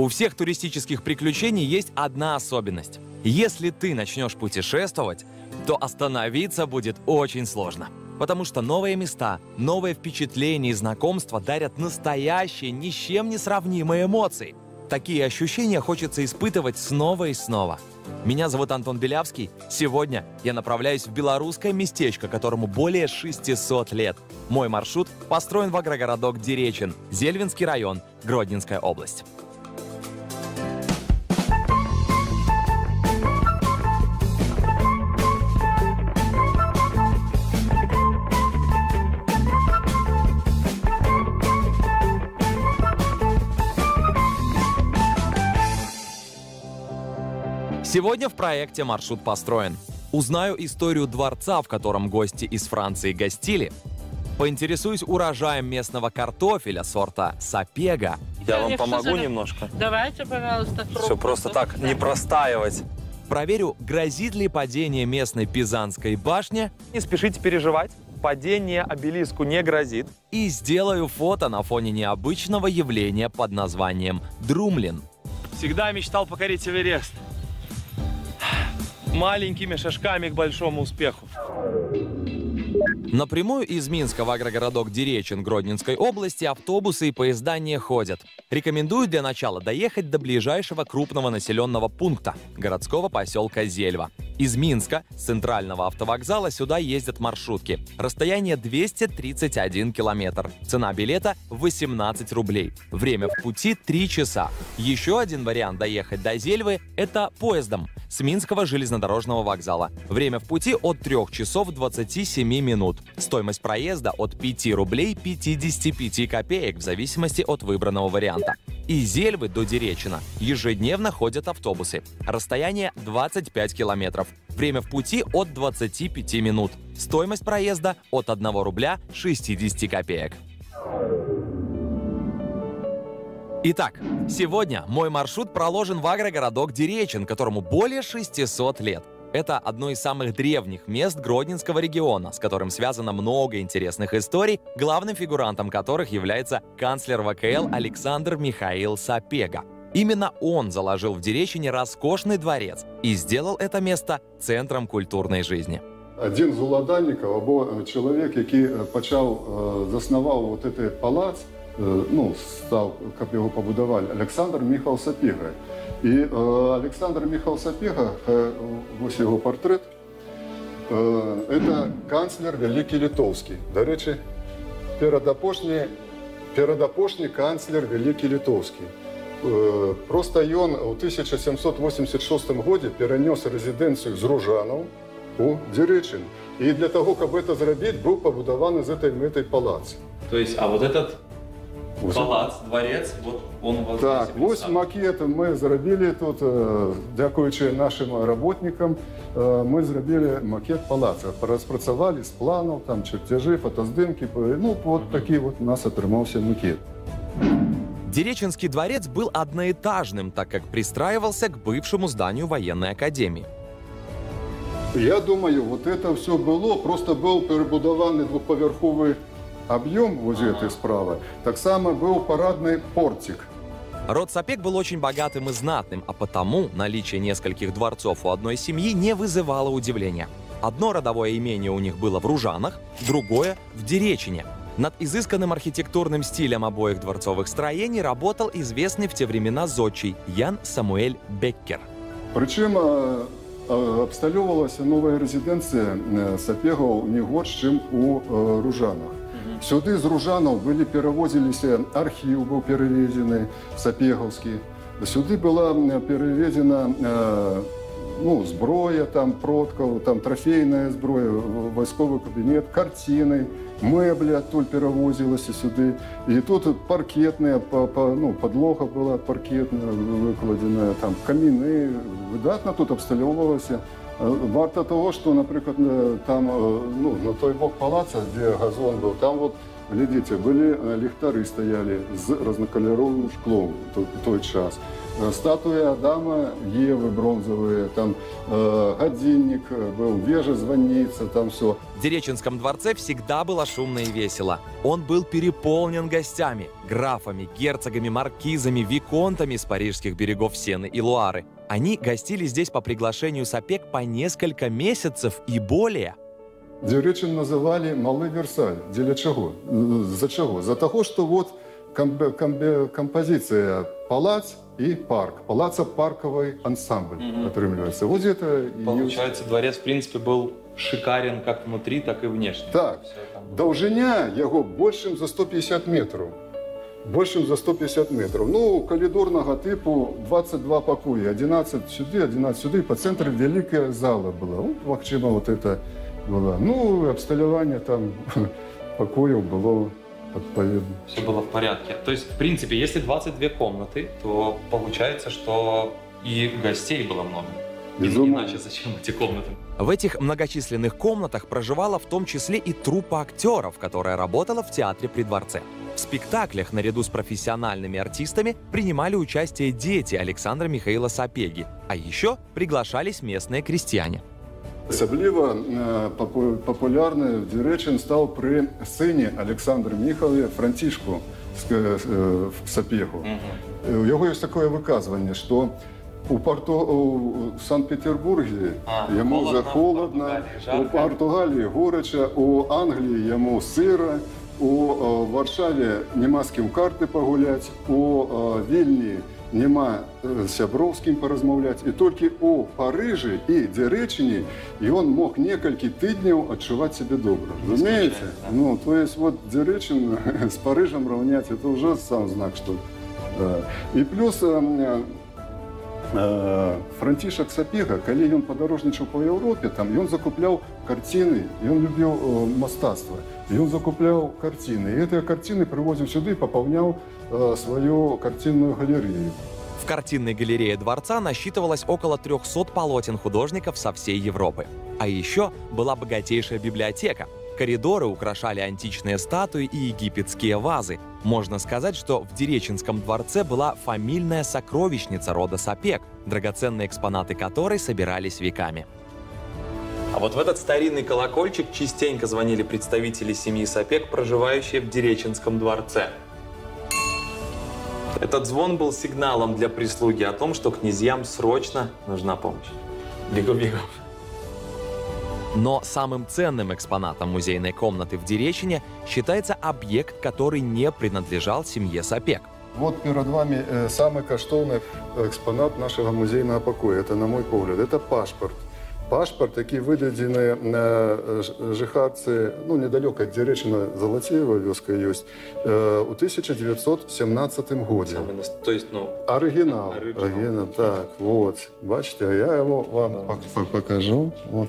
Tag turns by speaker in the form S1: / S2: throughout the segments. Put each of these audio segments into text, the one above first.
S1: У всех туристических приключений есть одна особенность. Если ты начнешь путешествовать, то остановиться будет очень сложно. Потому что новые места, новые впечатления и знакомства дарят настоящие, ни с чем не сравнимые эмоции. Такие ощущения хочется испытывать снова и снова. Меня зовут Антон Белявский. Сегодня я направляюсь в белорусское местечко, которому более 600 лет. Мой маршрут построен в агрогородок Деречин, Зельвинский район, Гродненская область. Сегодня в проекте маршрут построен. Узнаю историю дворца, в котором гости из Франции гостили. Поинтересуюсь урожаем местного картофеля сорта Сапега.
S2: Я вам помогу немножко.
S3: Давайте, пожалуйста,
S2: Все просто так, не простаивать.
S1: Проверю, грозит ли падение местной Пизанской башни
S2: Не спешите переживать. Падение обелиску не грозит.
S1: и сделаю фото на фоне необычного явления под названием Друмлин.
S2: Всегда мечтал покорить Эверест. Маленькими шажками к большому успеху.
S1: Напрямую из Минска в агрогородок Деречин Гродненской области автобусы и поезда не ходят. Рекомендую для начала доехать до ближайшего крупного населенного пункта – городского поселка Зельва. Из Минска, с центрального автовокзала, сюда ездят маршрутки. Расстояние 231 километр. Цена билета – 18 рублей. Время в пути – 3 часа. Еще один вариант доехать до Зельвы – это поездом с Минского железнодорожного вокзала. Время в пути от 3 часов 27 минут. Стоимость проезда от 5 рублей 55 копеек в зависимости от выбранного варианта. Из Зельвы до Деречина ежедневно ходят автобусы. Расстояние 25 километров. Время в пути от 25 минут. Стоимость проезда от 1 рубля 60 копеек. Итак, сегодня мой маршрут проложен в агрогородок Деречин, которому более 600 лет. Это одно из самых древних мест Гродненского региона, с которым связано много интересных историй, главным фигурантом которых является канцлер ВКЛ Александр Михаил Сапега. Именно он заложил в Деречине роскошный дворец и сделал это место центром культурной жизни.
S4: Один з уладальників або е, чоловік, який е, почав, е, заснував от цей палац, ну, став, як його побудували, Олександр Міхал Сапіга. І е, Олександр Міхал Сапіга, е, ось його портрет, е, це канцлер Великий Литовський. До речі, передопошній, передопошній канцлер Великий Литовський. Е, Просто ён у 1786 году перенес резиденцію з Ружанов у Деречын. І для того, каб это зрабіць, быў пабудаваны з этой мэтай палац.
S2: То есть, а вот этот
S4: Ось-
S2: палац, дворец, вот он у вас
S4: Так,
S2: здесь
S4: вось
S2: представлен.
S4: макет мы зрабілі тут, е, дзякуючы нашим работнікам, е, мы зрабілі макет палаца. Распрацавалі з планаў, там чертежы, фотаздымкі, ну вот такі вот у нас атрымаўся макет.
S1: Дереченский дворец был одноэтажным, так как пристраивался к бывшему зданию военной академии.
S4: Я думаю, вот это все было, просто был перебудованный двухповерховый объем вот этой справа. Так само был парадный портик.
S1: Род Сапек был очень богатым и знатным, а потому наличие нескольких дворцов у одной семьи не вызывало удивления. Одно родовое имение у них было в Ружанах, другое — в Деречине. Над изысканным архитектурным стилем обоих дворцовых строений работал известный в те времена зодчий Ян Самуэль Беккер.
S4: Причем э, э, обсталёвалася новая резиденция э, сапегаў не горш, чым у ружанах. Сюды з ружанаў былі перавозіліся архіў быў пераведзены сапегаўскі. Сюды была м, пераведзена э, ну, зброя там продкаў, там трофейная зброя, в- вайсковы кабінет, карціны, мэблі адтуль перавозілася сюды. І тут паркетная па, па, ну, подлога была паркетная выкладзеная, там каміны, выдатна тут абсталёўвалася. Э, Варта того, што, напрыклад, э, там э, ну, на той бок палаца, дзе газон быў, там вот глядите, были ліхтары стояли з разнокольоровым шклом в той, час. Статуи Адама, Евы бронзовые, там э, годинник был, вежа, звонница, там все.
S1: В Дереченском дворце всегда было шумно и весело. Он был переполнен гостями, графами, герцогами, маркизами, виконтами с парижских берегов Сены и Луары. Они гостили здесь по приглашению Сапек по несколько месяцев и более.
S4: Дюречин называли Малый Версаль. Для чего? За чего? За того, что вот комбе- комбе- композиция палац и парк. Палацо-парковый ансамбль
S2: Мгм.
S4: отрымливается. Вот это и
S2: Получается, дворец, в принципе, был шикарен как внутри, так и внешне.
S4: Так.
S2: Там.
S4: Довжиня його большим за 150 метрів. Большим за 150 метрів. Ну, коридорного типу 22 покої. 11 сюди, 11 сюди. По центру велика зала була. От, Вахчима вот это була. Ну, обсталювання там покоїв було відповідно.
S2: Все было в порядке. То есть, в принципе, если 22 комнаты, то получается, что и гостей было много. И-
S4: Безумно.
S2: Иначе зачем эти комнаты?
S1: В этих многочисленных комнатах проживала в том числе и труппа актеров, которая работала в театре при дворце. В спектаклях наряду с профессиональными артистами принимали участие дети Александра Михаила Сапеги, а еще приглашались местные крестьяне.
S4: Особливо е, попу- популярний Дюречин став при сині Олександрі Міхові Франтішку з- е, в Сапєгу. У його є таке виказування, що у, Порто, у Санкт-Петербургі
S2: А,
S4: йому
S2: холодно,
S4: за
S2: в
S4: холодно,
S2: Португалії
S4: у
S2: жарко.
S4: Португалії горяче, у Англії йому сиро, у е, Варшаві нема з ким карти погулять, у е, Вільні нема е, з Сябровським порозмовляти. І тільки у Парижі і Деречині і він мог кілька тижнів відчувати себе добре. Розумієте?
S2: да.
S4: Ну, то есть вот Деречин с Парижем равнять, это уже сам знак, что... Да. И плюс э, э, Франтишек Сапега, коли ён падарожнічаў по Европе, там ён закупляў карціны, ён любіў э, мастацтва. І ён закупляў карціны. І гэтыя карціны прывозіў сюды, папаўняў э, сваю карцінную галерею.
S1: В картинной галерее дворца насчитывалось около 300 полотен художников со всей Европы. А еще была богатейшая библиотека. Коридоры украшали античные статуи и египетские вазы. можно сказать, что в Дереченском дворце была фамильная сокровищница рода Сапек, драгоценные экспонаты которой собирались веками. А вот в этот старинный колокольчик частенько звонили представители семьи Сапек, проживающие в Дереченском дворце. Этот звон был сигналом для прислуги о том, что князьям срочно нужна помощь. Бегу-бегу. Но самым ценным экспонатом музейной комнаты в Деречине считается объект, который не принадлежал семье Сапек.
S4: Вот перед вами э, самый каштовный экспонат нашего музейного покоя. Это, на мой погляд, это пашпорт. Пашпорт, який видадены на э, ж- жихарцы, ну, недалеко от Деречина, Золотеева вёска есть, э, у 1917 году.
S2: То есть, ну,
S4: Оригинал.
S2: Оригинал.
S4: Так, вот. Бачите, а я его вам пок- пок- покажу. Вот.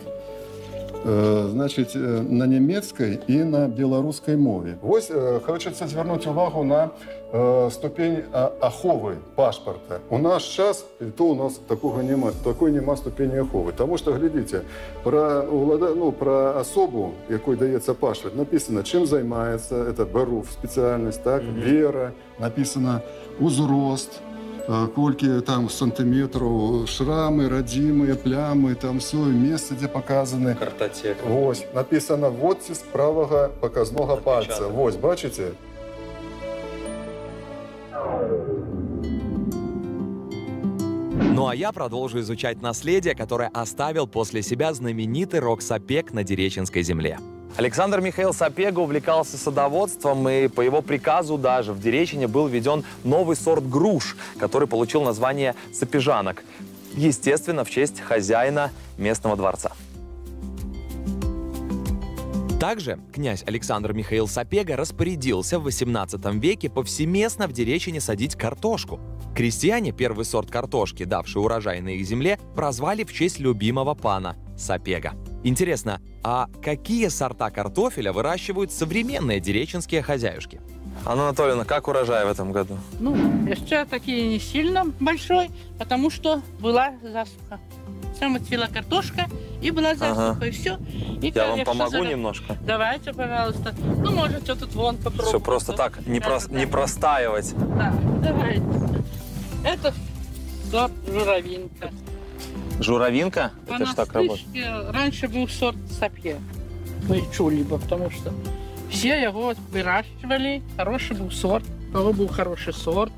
S4: Е, Значить, е, на німецькій і на білоруській мові. Ось е, хочеться звернути увагу на е, ступінь а, ахови паспорта. У наш час, і то у нас такого нема, такої нема ступені ахови. Тому що, глядите, про, влада- ну, про особу, якої дається паспорт, написано, чим займається, це беру спеціальність, так, віра, написано узрост, Е, кольки там сантиметрів, шрами, родимі, плями, там все, місце, де показане.
S2: картотека.
S4: Ось, написано в оттиск правого показного пальця.
S2: Отпечаток.
S4: Ось, бачите?
S1: Ну а я продолжу изучать наследие, которое оставил после себя знаменитый Рок Сапек на Дереченской земле. Александр Михаил Сапега увлекался садоводством, и по его приказу даже в Деречине был введен новый сорт груш, который получил название сапежанок. Естественно, в честь хозяина местного дворца. Также князь Александр Михаил Сапега распорядился в XVIII веке повсеместно в Деречине садить картошку. Крестьяне первый сорт картошки, давший урожай на их земле, прозвали в честь любимого пана – Сапега. Интересно, а какие сорта картофеля выращивают современные дереченские хозяюшки? Анна Анатольевна, как урожай в этом году?
S3: Ну, еще такие не сильно большой, потому что была засуха. утром отцвела картошка, и была засуха, и все. И
S1: Я вам помогу
S3: зараз-
S1: немножко.
S3: Давайте, пожалуйста. Ну, можете тут вон попробовать.
S1: Все просто так, не,
S3: Да,
S1: прос-
S3: да.
S1: не простаивать.
S3: Да, давайте. Это сорт журавинка.
S1: Журавинка? Это ж так работает.
S3: раньше был сорт сапье. Мы чули бы, потому что все его выращивали, хороший был сорт, у кого был хороший сорт,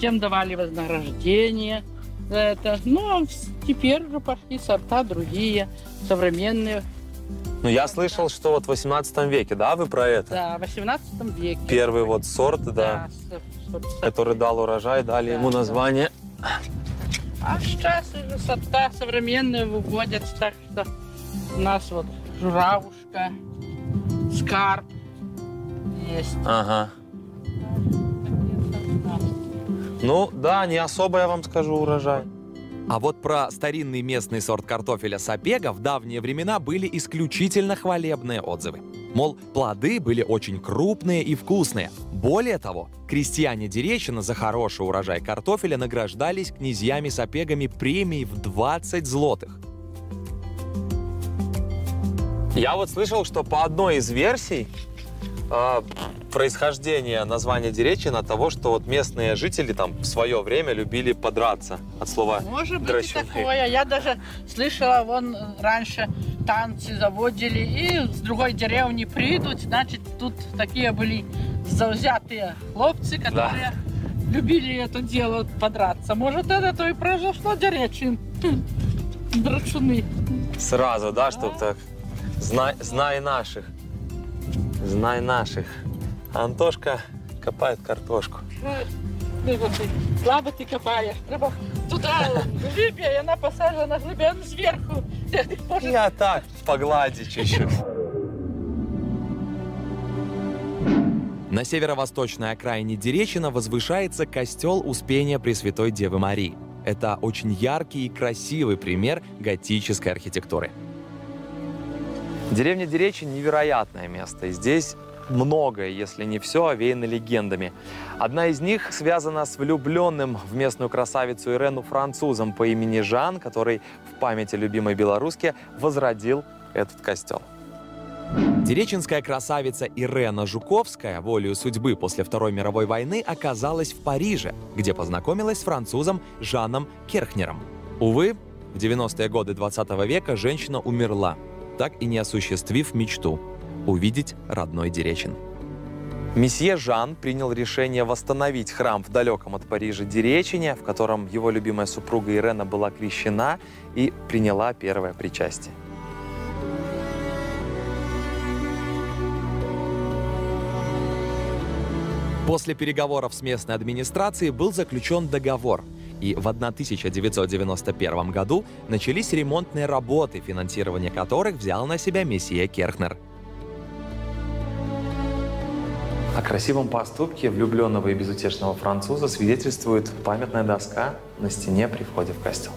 S3: тем давали вознаграждение за это. Ну, а теперь уже пошли сорта другие, современные,
S1: Ну, я слышал, что вот в 18 веке, да, вы про это?
S3: да, в 18 веке.
S1: Первый вот сорт, да,
S3: с- сорт
S1: который дал урожай, дали
S3: Да,
S1: ему
S3: да. А сейчас уже сорта современные выводят, так что у нас вот журавушка, скарб есть.
S1: Ага. Ну, да, не особо, я вам скажу, урожай.
S5: А вот про старинный местный сорт картофеля сапега в давние времена были исключительно хвалебные отзывы. Мол, плоды были очень крупные и вкусные. Более того, крестьяне Деречина за хороший урожай картофеля награждались князьями-сапегами премией в 20 злотых.
S1: Я вот слышал, что по одной из версий а, происхождение названия Деречина от того, что вот местные жители там в свое время любили подраться от слова
S3: Может быть
S1: Дрочуны.
S3: и такое. Я даже слышала, вон раньше танцы заводили, и с другой деревни придут, значит, тут такие были заузятые хлопцы, которые любили это дело подраться. Может, это то и произошло Деречин. Драчуны.
S1: сразу, да, чтоб так. Знай, знай наших. Знай наших. Антошка копает картошку.
S3: Слабо ти копаєш. Треба туди глибя, і вона посаджена глибя, ну, зверху. Ти не можеш
S1: Я так погладить чуть-чуть.
S5: На северо-восточной окраине Деречина возвышается костел Успения Пресвятой Девы Марии. Это очень яркий и красивый пример готической архитектуры.
S1: Деревня Деречин – невероятное место. Здесь многое, если не все, овеяно легендами. Одна из них связана с влюбленным в местную красавицу Ирену французом по имени Жан, который в памяти любимой белорусски возродил этот костел.
S5: Дереченская красавица Ирена Жуковская волею судьбы после Второй мировой войны оказалась в Париже, где познакомилась с французом Жаном Керхнером. Увы, в 90-е годы 20 века женщина умерла, так и не осуществив мечту – увидеть родной Деречин.
S1: Месье Жан принял решение восстановить храм в далеком от Парижа Деречине, в котором его любимая супруга Ирена была крещена и приняла первое причастие.
S5: После переговоров с местной администрацией был заключен договор, и в 1991 году начались ремонтные работы, финансирование которых взял на себя месье Керхнер.
S1: О красивом поступке влюбленного и безутешного француза свидетельствует памятная доска на стене при входе в костел.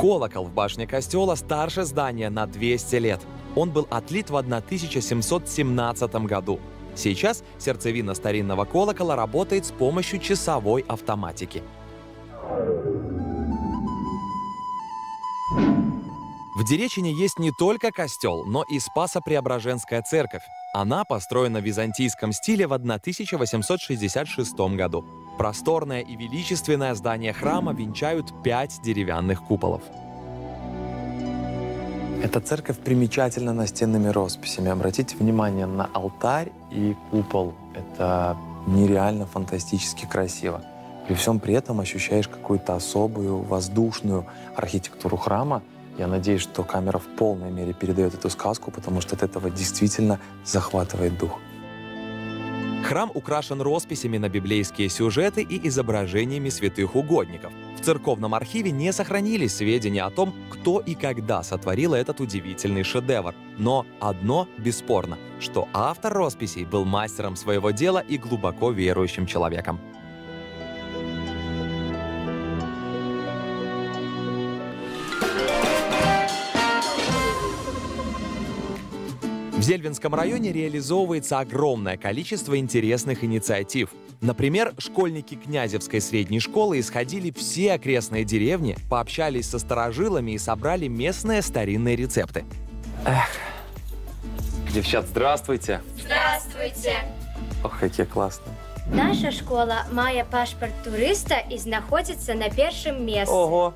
S5: Колокол в башне костела старше здания на 200 лет. Он был отлит в 1717 году. Сейчас сердцевина старинного колокола работает с помощью часовой автоматики. В Деречине есть не только костел, но и Спасо-Преображенская церковь. Она построена в византийском стиле в 1866 году. Просторное и величественное здание храма венчают пять деревянных куполов.
S1: Эта церковь примечательна настенными росписями. Обратите внимание на алтарь и купол. Это нереально фантастически красиво. При всем при этом ощущаешь какую-то особую воздушную архитектуру храма. Я надеюсь, что камера в полной мере передает эту сказку, потому что от этого действительно захватывает дух.
S5: Храм украшен росписями на библейские сюжеты и изображениями святых угодников. В церковном архиве не сохранились сведения о том, кто и когда сотворил этот удивительный шедевр. Но одно бесспорно, что автор росписей был мастером своего дела и глубоко верующим человеком. В
S1: Зельвинском районе реализовывается огромное количество интересных инициатив. Например, школьники Князевской средней школы исходили все окрестные деревни, пообщались со старожилами и собрали местные старинные рецепты.
S6: Девчат, здравствуйте.
S7: Здравствуйте!
S6: Ох, какие классные.
S7: Наша школа мае пашпарт турыста і знаходзіцца на першым месцы.
S6: Ого.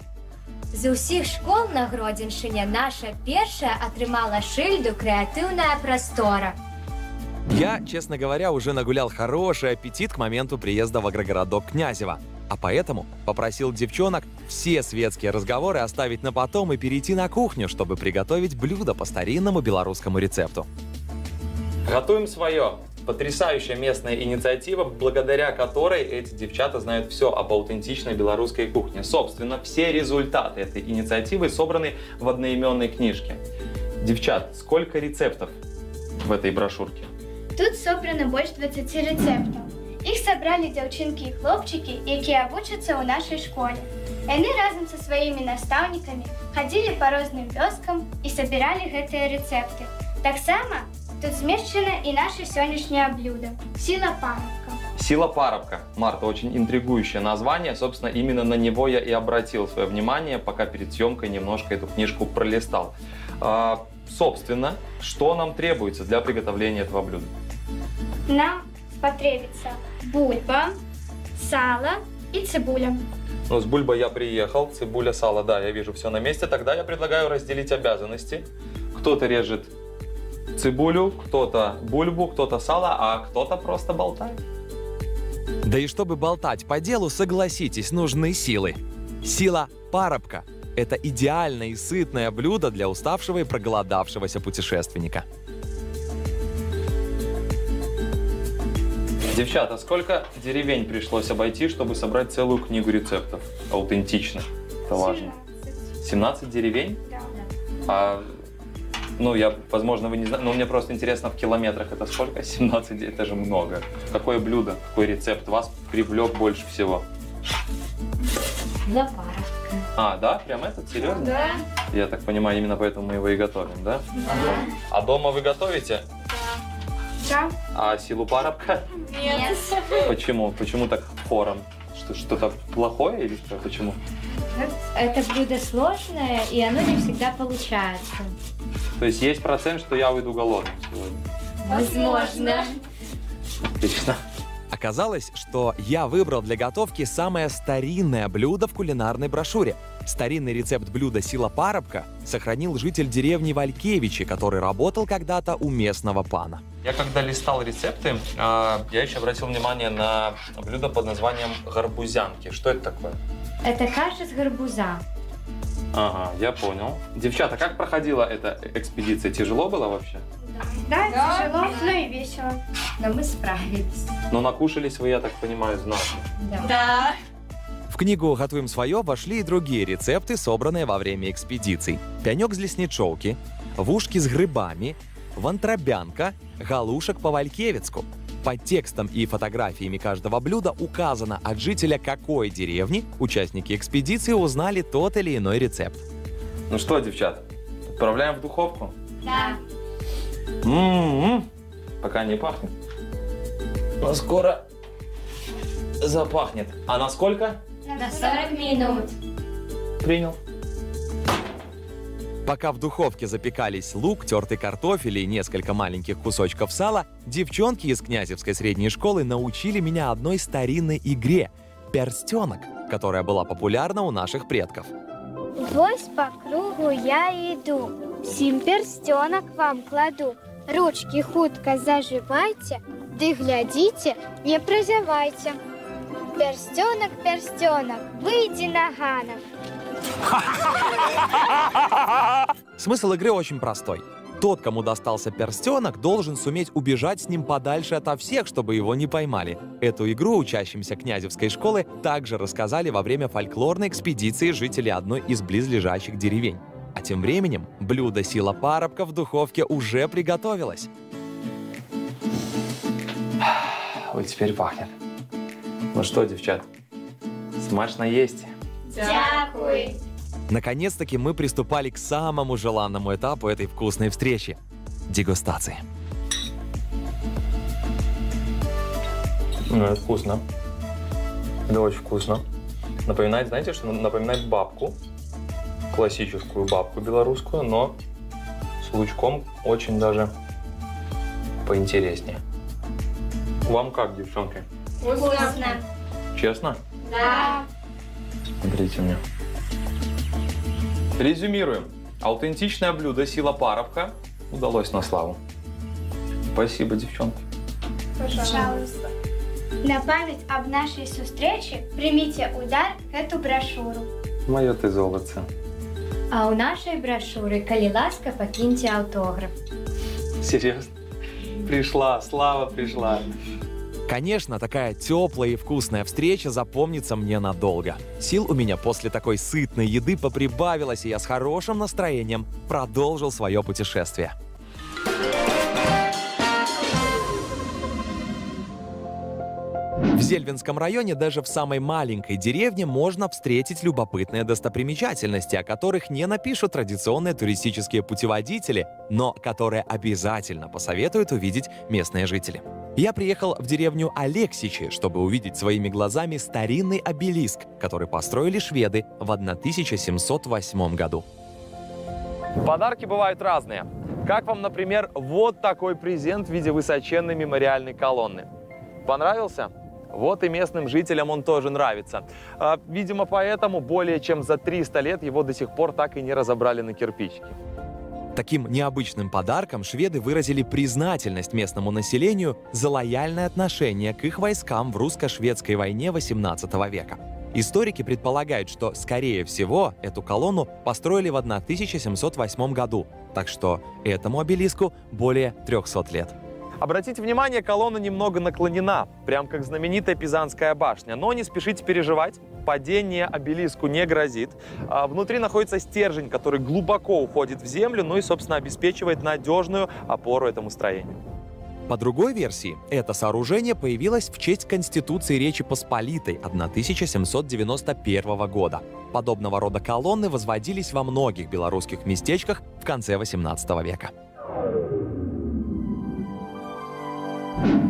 S7: З усіх школ на Гродзеншыне наша першая атрымала шыльду крэатыўная прастора.
S1: Я, честно говоря, уже нагулял хороший аппетит к моменту приезда в агрогородок Князева. А поэтому попросил девчонок все светские разговоры оставить на потом и перейти на кухню, чтобы приготовить блюдо по старинному белорусскому рецепту.
S8: Готовим свое Потрясающая местная инициатива, благодаря которой эти девчата знают все об аутентичной белорусской кухне. Собственно, все результаты этой инициативы собраны в одноименной книжке. Девчат, сколько рецептов в этой брошюрке?
S9: Тут собрано больш 20 рэцэптаў. Іх сабралі дзяўчынкі і хлопчыкі, якія вучацца ў нашай школе. Яны разам са сваімі настаўнікамі хадзілі па розным вёскам і сабіралі гэтыя рэцэпты. Таксама тут змешчана і наша сённяшняе блюдо сіла парабка.
S8: Сила парабка. Марта, очень интригующее название. Собственно, именно на него я и обратил свое внимание, пока перед съемкой немножко эту книжку пролистал. А, собственно, что нам требуется для приготовления этого блюда?
S9: Нам спатрэбіцца бульба, сала і цыбуля.
S8: Ну, с бульбой я приехал, цибуля, сало, да, я вижу все на месте. Тогда я предлагаю разделить обязанности. Кто-то режет цибулю, кто-то бульбу, кто-то сало, а кто-то просто болтает.
S1: Да и чтобы болтать по делу, согласитесь, нужны силы. Сила парабка – это идеальное и сытное блюдо для уставшего и проголодавшегося путешественника.
S8: Девчата, сколько деревень пришлось обойти, чтобы собрать целую книгу рецептов? Аутентично. Это важно. 17 деревень?
S9: Да.
S8: А, ну, я, возможно, вы не знаете, но мне просто интересно, в километрах это сколько? 17, это же много. Какое блюдо, какой рецепт вас привлек больше всего?
S7: Запара.
S8: А, да? Прям этот? Серьезно?
S9: Да.
S8: Я так понимаю, именно поэтому мы его и готовим, да? А дома вы готовите?
S9: Да.
S8: А силу парабка?
S9: Нет.
S8: Почему? Почему так хором? Что, что-то плохое или что? Почему?
S7: Это блюдо сложное, и оно не всегда получается.
S8: То есть есть процент, что я выйду голодным сегодня.
S7: Возможно.
S8: Отлично.
S1: Оказалось, что я выбрал для готовки самое старинное блюдо в кулинарной брошюре. Старинный рецепт блюда «Сила парабка» сохранил житель деревни Валькевичи, который работал когда-то у местного пана.
S8: Я когда листал рецепты, а, я еще обратил внимание на блюдо под названием гарбузянки. Что это такое?
S7: Это каша с гарбуза.
S8: Ага, я понял. Девчата, как проходила эта экспедиция? Тяжело было вообще?
S9: Да, тяжело, но и весело.
S7: Но мы справились.
S8: Но накушались вы, я так понимаю, знатно.
S7: Да.
S1: В книгу «Готовим свое» вошли и другие рецепты, собранные во время экспедиций. Пянек з лесничовки, вушки с грибами, вантробянка, галушек по-валькевицку. Под текстом и фотографиями каждого блюда указано, от жителя какой деревни участники экспедиции узнали тот или иной рецепт.
S8: Ну что, девчат, отправляем в духовку?
S9: Да.
S8: М-м-м. Пока не пахнет. Но скоро запахнет. А на сколько?
S9: На 40 минут.
S8: Принял.
S1: Пока в духовке запекались лук, тертый картофель и несколько маленьких кусочков сала, девчонки из Князевской средней школы научили меня одной старинной игре – перстенок, которая была популярна у наших предков.
S9: Вось по кругу я иду, сім перстенок вам кладу. Ручки хутка зажимайте, ды глядите, не прозявайте. Перстенок, перстенок, выйди на ганок.
S1: Смысл игры очень простой. Тот, кому достался перстенок, должен суметь убежать с ним подальше ото всех, чтобы его не поймали. Эту игру учащимся Князевской школы также рассказали во время фольклорной экспедиции жители одной из близлежащих деревень. А тем временем блюдо «Сила парабка» в духовке уже приготовилось.
S8: Ой, теперь пахнет. Ну что, девчат, смачно есть?
S9: Дякую.
S1: Наконец-таки мы приступали к самому желанному этапу этой вкусной встречи. дегустации.
S10: Ну, это вкусно. Это очень вкусно. Напоминает, знаете, что напоминает бабку. Классическую бабку белорусскую, но с лучком очень даже поинтереснее. Вам как, девчонки?
S9: Вкусно.
S10: Честно?
S9: Да.
S10: Смотрите мне. Резюмируем. Аутентичное блюдо «Сила паровка» удалось на славу. Спасибо, девчонки.
S9: Пожалуйста. На память об нашей встрече примите удар эту брошюру.
S10: Мое ты золото.
S7: А у нашай брашуры калі ласка пакіньце аўтограф.
S10: Серьезно? Пришла, слава пришла.
S1: Конечно, такая теплая и вкусная встреча запомнится мне надолго. Сил у меня после такой сытной еды поприбавилось, и я с хорошим настроением продолжил свое путешествие. В Зельвинском районе даже в самой маленькой деревне можно встретить любопытные достопримечательности, о которых не напишут традиционные туристические путеводители, но которые обязательно посоветуют увидеть местные жители. Я приехал в деревню Алексичи, чтобы увидеть своими глазами старинный обелиск, который построили шведы в 1708 году.
S11: Подарки бывают разные. Как вам, например, вот такой презент в виде высоченной мемориальной колонны? Понравился? Вот и местным жителям он тоже нравится. А, видимо, поэтому более чем за 300 лет его до сих пор так и не разобрали на кирпичики.
S1: Таким необычным подарком шведы выразили признательность местному населению за лояльное отношение к их войскам в русско-шведской войне XVIII века. Историки предполагают, что, скорее всего, эту колонну построили в 1708 году, так что этому обелиску более 300 лет.
S11: Обратите внимание, колонна немного наклонена, прям как знаменитая Пизанская башня. Но не спешите переживать, падение обелиску не грозит. А внутри находится стержень, который глубоко уходит в землю, ну и, собственно, обеспечивает надежную опору этому строению.
S1: По другой версии, это сооружение появилось в честь Конституции Речи Посполитой 1791 года. Подобного рода колонны возводились во многих белорусских местечках в конце XVIII века.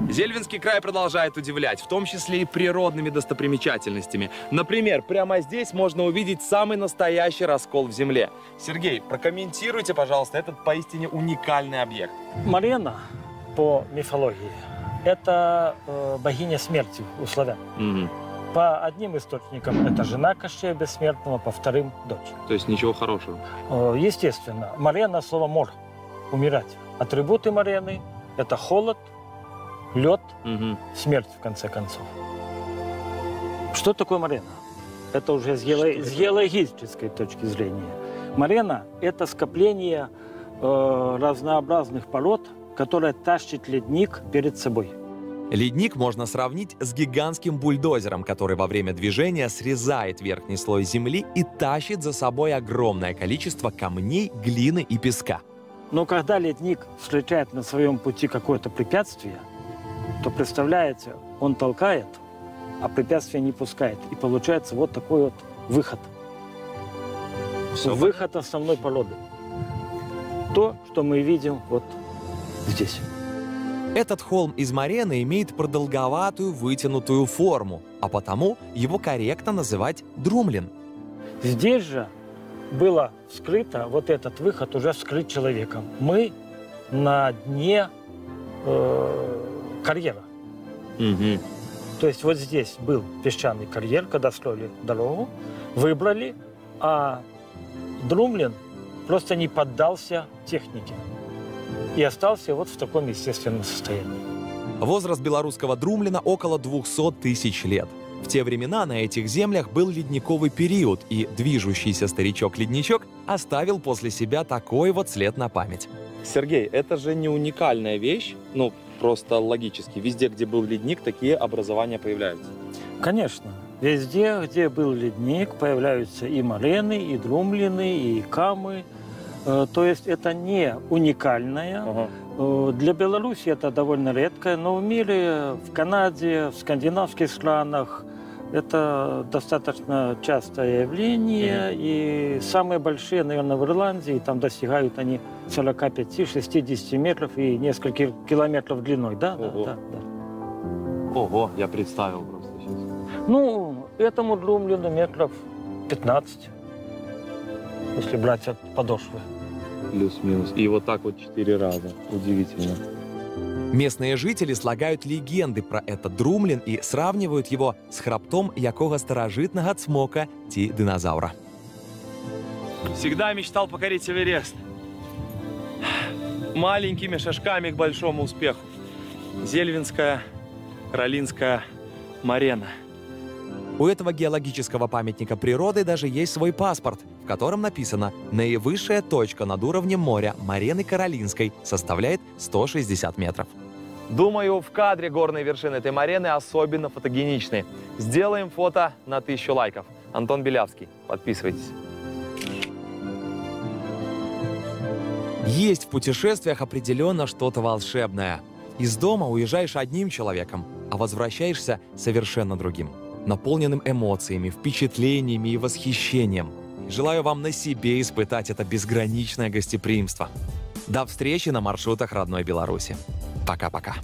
S11: Зельвинский край продолжает удивлять, в том числе и природными достопримечательностями. Например, прямо здесь можно увидеть самый настоящий раскол в земле. Сергей, прокомментируйте, пожалуйста, этот поистине уникальный объект.
S12: Марена по мифологии – это э, богиня смерти у славян.
S11: Мгм.
S12: По одним источникам это жена Кощея Бессмертного, по вторым – дочь.
S11: То есть ничего хорошего.
S12: Э, Естественно, Марена – слово «мор» – умирать. Атрибуты Марены – это холод, лед,
S11: Мгм.
S12: смерть, в конце концов. Что такое Марена? Это уже с, гео- с геологической точки зрения. Марена – это скопление э, разнообразных пород, которое тащит ледник перед собой.
S1: Ледник можно сравнить с гигантским бульдозером, который во время движения срезает верхний слой земли и тащит за собой огромное количество камней, глины и песка.
S12: Но когда ледник встречает на своем пути какое-то препятствие, то, представляете, он толкает, а препятствие не пускает. И получается вот такой вот выход.
S11: Всё
S12: выход основной породы. То, что мы видим вот здесь.
S1: Этот холм из Марены имеет продолговатую вытянутую форму, а потому его корректно называть Друмлин.
S12: Здесь же было вскрыто, вот этот выход уже вскрыт человеком. Мы на дне э, карьера.
S11: Мгм.
S12: То есть вот здесь был песчаный карьер, когда строили дорогу, выбрали, а Друмлин просто не поддался технике и остался вот в таком естественном состоянии.
S1: Возраст белорусского Друмлина около 200 тысяч лет. В те времена на этих землях был ледниковый период, и движущийся старичок-ледничок оставил после себя такой вот след на память.
S11: Сергей, это же не уникальная вещь, ну, просто логически. Везде, где был ледник, такие образования появляются.
S12: Конечно, везде, где был ледник, появляются и марены, и друмлины, и камы. Э, То есть это не уникальная.
S11: Ага.
S12: Э, Для Беларуси это довольно редко, но в мире, в Канаде, в скандинавских странах, Это достаточно частое явление, и самые большие, наверное, в Ирландии, там достигают они 45-60 метров и нескольких километров длиной, да?
S13: Ого.
S12: да, да.
S13: Ого, я представил просто сейчас.
S12: Ну, этому Друмлину метров 15, если брать от подошвы.
S13: Плюс-минус. И вот так вот четыре раза. Удивительно.
S1: Местные жители слагают легенды про этот друмлин і сравнивают его с храптом якого старожитного цмока ті динозавра.
S13: Всегда мечтал покорить Эверест. Маленькими шажками к большому успеху. Зельвинская, Каролинская, Марена.
S1: У этого геологического памятника природы даже есть свой паспорт, в котором написано «Наивысшая точка над уровнем моря Марены Каролинской составляет 160 метров».
S14: Думаю, в кадре горные вершины этой марены особенно фотогеничны. Сделаем фото на тысячу лайков. Антон Белявский. Подписывайтесь.
S1: Есть в путешествиях определенно что-то волшебное. Из дома уезжаешь одним человеком, а возвращаешься совершенно другим. Наполненным эмоциями, впечатлениями и восхищением. Желаю вам на себе испытать это безграничное гостеприимство. До встречи на маршрутах родной Беларуси. Пока-пока.